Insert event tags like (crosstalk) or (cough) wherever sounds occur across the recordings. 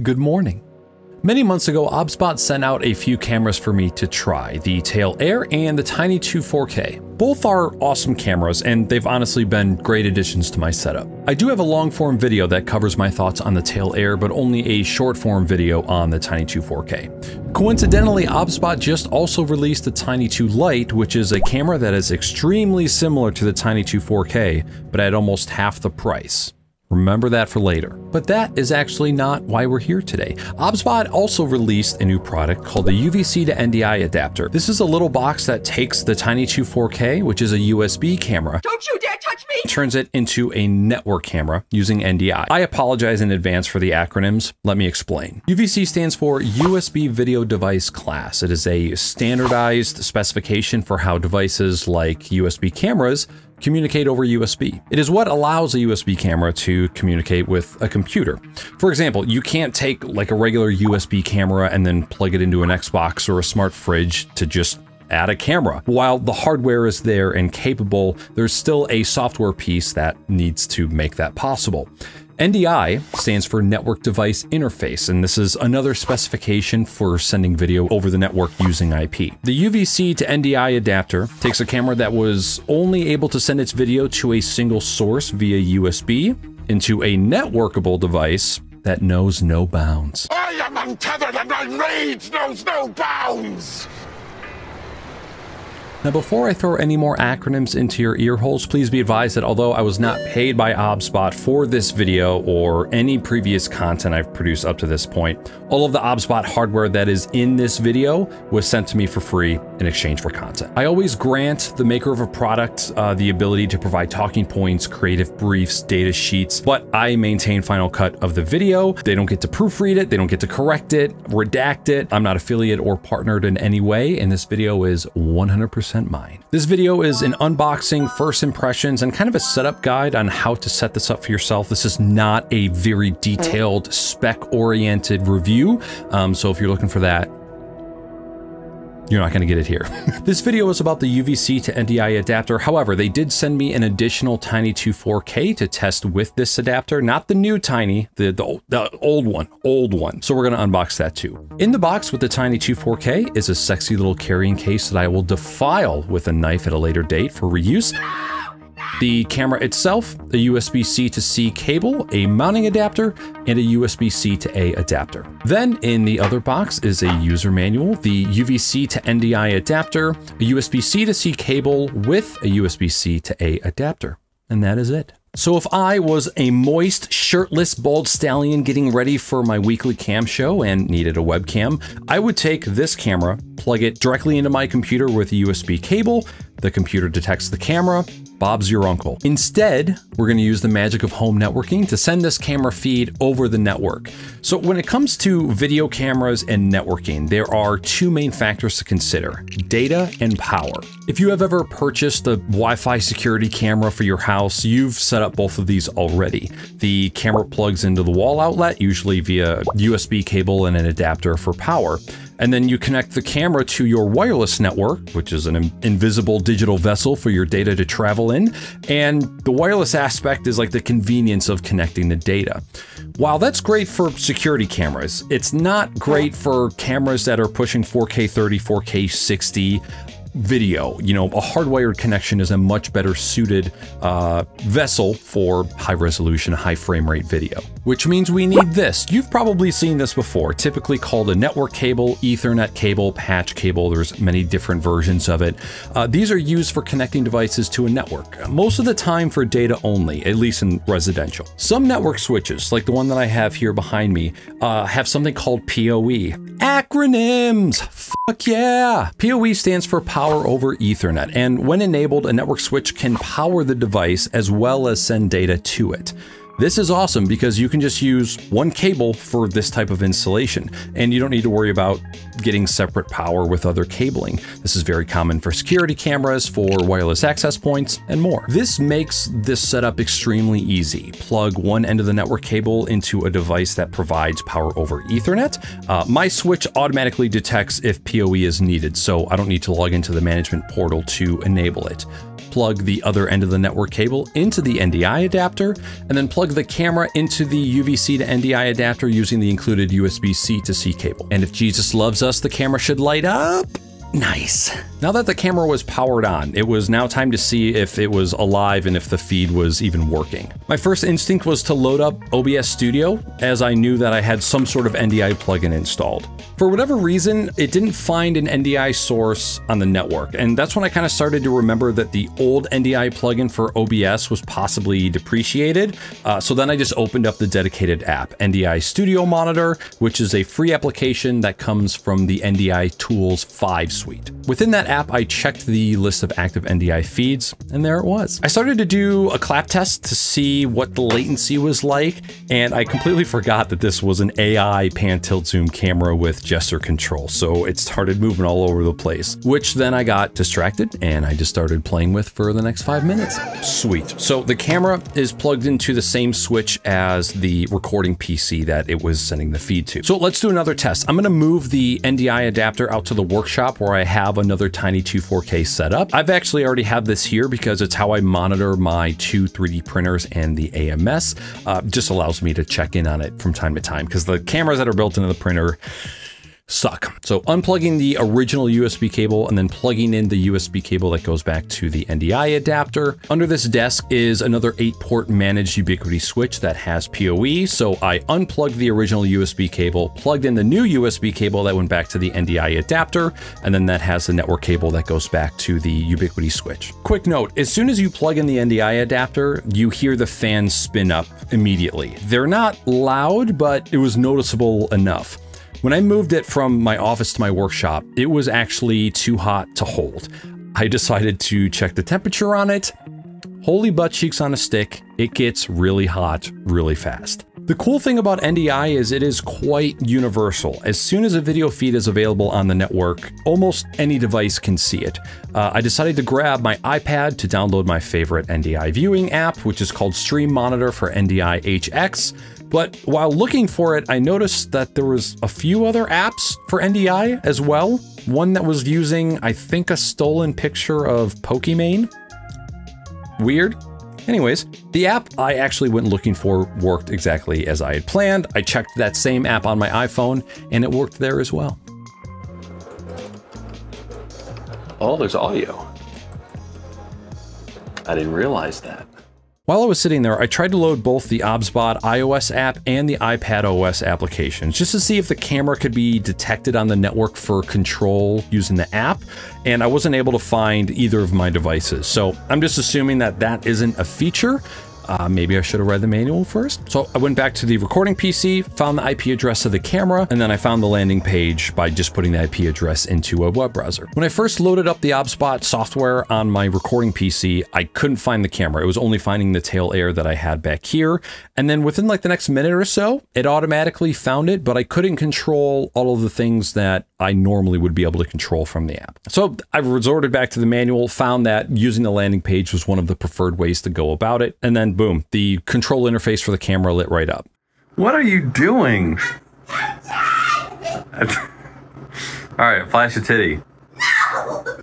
Good morning. Many months ago, OBSBOT sent out a few cameras for me to try, the Tail Air and the Tiny 2 4K. Both are awesome cameras, and they've honestly been great additions to my setup. I do have a long form video that covers my thoughts on the Tail Air, but only a short form video on the Tiny 2 4K. Coincidentally, OBSBOT just also released the Tiny 2 Lite, which is a camera that is extremely similar to the Tiny 2 4K, but at almost half the price. Remember that for later. But that is actually not why we're here today. OBSBOT also released a new product called the UVC to NDI adapter. This is a little box that takes the Tiny 2 4K, which is a USB camera. Don't you dare touch me! Turns it into a network camera using NDI. I apologize in advance for the acronyms. Let me explain. UVC stands for USB Video Device Class. It is a standardized specification for how devices like USB cameras communicate over USB. It is what allows a USB camera to communicate with a computer. For example, you can't take like a regular USB camera and then plug it into an Xbox or a smart fridge to just add a camera. While the hardware is there and capable, there's still a software piece that needs to make that possible. NDI stands for Network Device Interface, and this is another specification for sending video over the network using IP. The UVC to NDI adapter takes a camera that was only able to send its video to a single source via USB into a networkable device that knows no bounds. I am untethered and my rage knows no bounds! Now, before I throw any more acronyms into your ear holes, please be advised that although I was not paid by OBSBOT for this video or any previous content I've produced up to this point, all of the OBSBOT hardware that is in this video was sent to me for free in exchange for content. I always grant the maker of a product uh, the ability to provide talking points, creative briefs, data sheets, but I maintain final cut of the video. They don't get to proofread it, they don't get to correct it, redact it. I'm not affiliate or partnered in any way, and this video is 100% mine. This video is an unboxing, first impressions, and kind of a setup guide on how to set this up for yourself. This is not a very detailed spec-oriented review, um, so if you're looking for that, you're not going to get it here. (laughs) this video is about the UVC to NDI adapter. However, they did send me an additional Tiny 2 4K to test with this adapter, not the new Tiny, the, the, the old one, old one. So we're going to unbox that too. In the box with the Tiny 2 4K is a sexy little carrying case that I will defile with a knife at a later date for reuse. The camera itself, a USB-C to C cable, a mounting adapter, and a USB-C to A adapter. Then in the other box is a user manual, the UVC to NDI adapter, a USB-C to C cable with a USB-C to A adapter. And that is it. So if I was a moist, shirtless, bald stallion getting ready for my weekly cam show and needed a webcam, I would take this camera, plug it directly into my computer with a USB cable, the computer detects the camera, Bob's your uncle. Instead, we're going to use the magic of home networking to send this camera feed over the network. So when it comes to video cameras and networking, there are two main factors to consider, data and power. If you have ever purchased a Wi-Fi security camera for your house, you've set up both of these already. The camera plugs into the wall outlet, usually via USB cable and an adapter for power and then you connect the camera to your wireless network, which is an invisible digital vessel for your data to travel in, and the wireless aspect is like the convenience of connecting the data. While that's great for security cameras, it's not great for cameras that are pushing 4K 30, 4K 60, video. You know, a hardwired connection is a much better suited uh, vessel for high resolution, high frame rate video, which means we need this. You've probably seen this before, typically called a network cable, ethernet cable, patch cable. There's many different versions of it. Uh, these are used for connecting devices to a network, most of the time for data only, at least in residential. Some network switches, like the one that I have here behind me, uh, have something called PoE. Acronyms! Fuck yeah! PoE stands for Power power over Ethernet, and when enabled, a network switch can power the device as well as send data to it. This is awesome because you can just use one cable for this type of installation, and you don't need to worry about getting separate power with other cabling. This is very common for security cameras, for wireless access points, and more. This makes this setup extremely easy. Plug one end of the network cable into a device that provides power over Ethernet. Uh, my switch automatically detects if PoE is needed, so I don't need to log into the management portal to enable it. Plug the other end of the network cable into the NDI adapter, and then plug the camera into the UVC to NDI adapter using the included USB-C to C cable. And if Jesus loves us, the camera should light up. Nice. Now that the camera was powered on, it was now time to see if it was alive and if the feed was even working. My first instinct was to load up OBS Studio, as I knew that I had some sort of NDI plugin installed. For whatever reason, it didn't find an NDI source on the network, and that's when I kind of started to remember that the old NDI plugin for OBS was possibly depreciated. Uh, so then I just opened up the dedicated app, NDI Studio Monitor, which is a free application that comes from the NDI Tools 5 suite. Within that app, I checked the list of active NDI feeds, and there it was. I started to do a clap test to see what the latency was like, and I completely forgot that this was an AI pan tilt zoom camera with gesture control, so it started moving all over the place, which then I got distracted and I just started playing with for the next five minutes. Sweet. So the camera is plugged into the same switch as the recording PC that it was sending the feed to. So let's do another test. I'm gonna move the NDI adapter out to the workshop where I have another Tiny 2 4K setup. I've actually already have this here because it's how I monitor my two 3D printers and the AMS. Uh, just allows me to check in on it from time to time because the cameras that are built into the printer suck. So unplugging the original USB cable and then plugging in the USB cable that goes back to the NDI adapter. Under this desk is another 8-port managed Ubiquiti switch that has PoE, so I unplugged the original USB cable, plugged in the new USB cable that went back to the NDI adapter, and then that has the network cable that goes back to the Ubiquiti switch. Quick note, as soon as you plug in the NDI adapter, you hear the fans spin up immediately. They're not loud, but it was noticeable enough. When I moved it from my office to my workshop, it was actually too hot to hold. I decided to check the temperature on it. Holy butt cheeks on a stick, it gets really hot really fast. The cool thing about NDI is it is quite universal. As soon as a video feed is available on the network, almost any device can see it. Uh, I decided to grab my iPad to download my favorite NDI viewing app, which is called Stream Monitor for NDI HX. But while looking for it, I noticed that there was a few other apps for NDI as well. One that was using, I think, a stolen picture of Pokimane. Weird. Anyways, the app I actually went looking for worked exactly as I had planned. I checked that same app on my iPhone and it worked there as well. Oh, there's audio. I didn't realize that. While I was sitting there, I tried to load both the OBSBot iOS app and the iPad OS applications just to see if the camera could be detected on the network for control using the app, and I wasn't able to find either of my devices. So I'm just assuming that that isn't a feature, uh, maybe I should have read the manual first. So I went back to the recording PC, found the IP address of the camera, and then I found the landing page by just putting the IP address into a web browser. When I first loaded up the OBSBot software on my recording PC, I couldn't find the camera. It was only finding the tail air that I had back here. And then within like the next minute or so, it automatically found it, but I couldn't control all of the things that I normally would be able to control from the app. So I resorted back to the manual, found that using the landing page was one of the preferred ways to go about it, and then boom, the control interface for the camera lit right up. What are you doing? (laughs) All right, flash a titty.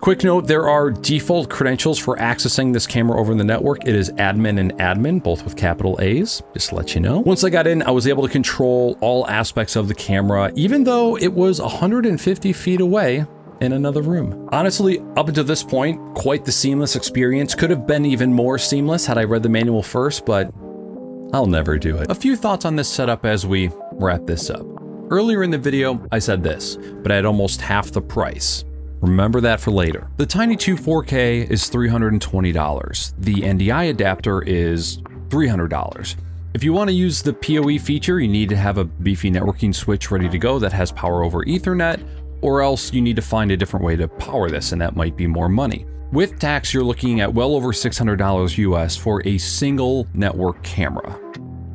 Quick note, there are default credentials for accessing this camera over the network. It is admin and admin, both with capital A's, just to let you know. Once I got in, I was able to control all aspects of the camera, even though it was 150 feet away in another room. Honestly, up until this point, quite the seamless experience. Could have been even more seamless had I read the manual first, but I'll never do it. A few thoughts on this setup as we wrap this up. Earlier in the video, I said this, but at almost half the price. Remember that for later. The Tiny 2 4K is $320. The NDI adapter is $300. If you want to use the PoE feature, you need to have a beefy networking switch ready to go that has power over Ethernet, or else you need to find a different way to power this, and that might be more money. With tax, you're looking at well over $600 US for a single network camera.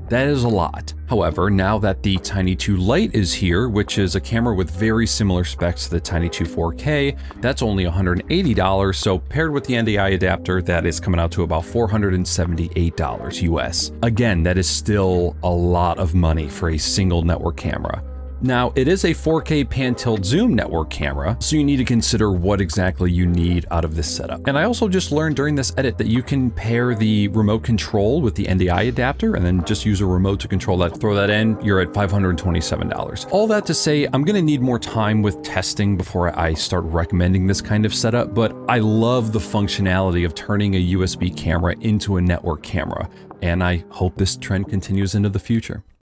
That is a lot. However, now that the Tiny 2 Lite is here, which is a camera with very similar specs to the Tiny 2 4K, that's only $180, so paired with the NDI adapter, that is coming out to about $478 US. Again, that is still a lot of money for a single network camera. Now, it is a 4K pan tilt zoom network camera, so you need to consider what exactly you need out of this setup. And I also just learned during this edit that you can pair the remote control with the NDI adapter and then just use a remote to control that. Throw that in, you're at $527. All that to say, I'm gonna need more time with testing before I start recommending this kind of setup, but I love the functionality of turning a USB camera into a network camera, and I hope this trend continues into the future.